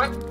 What?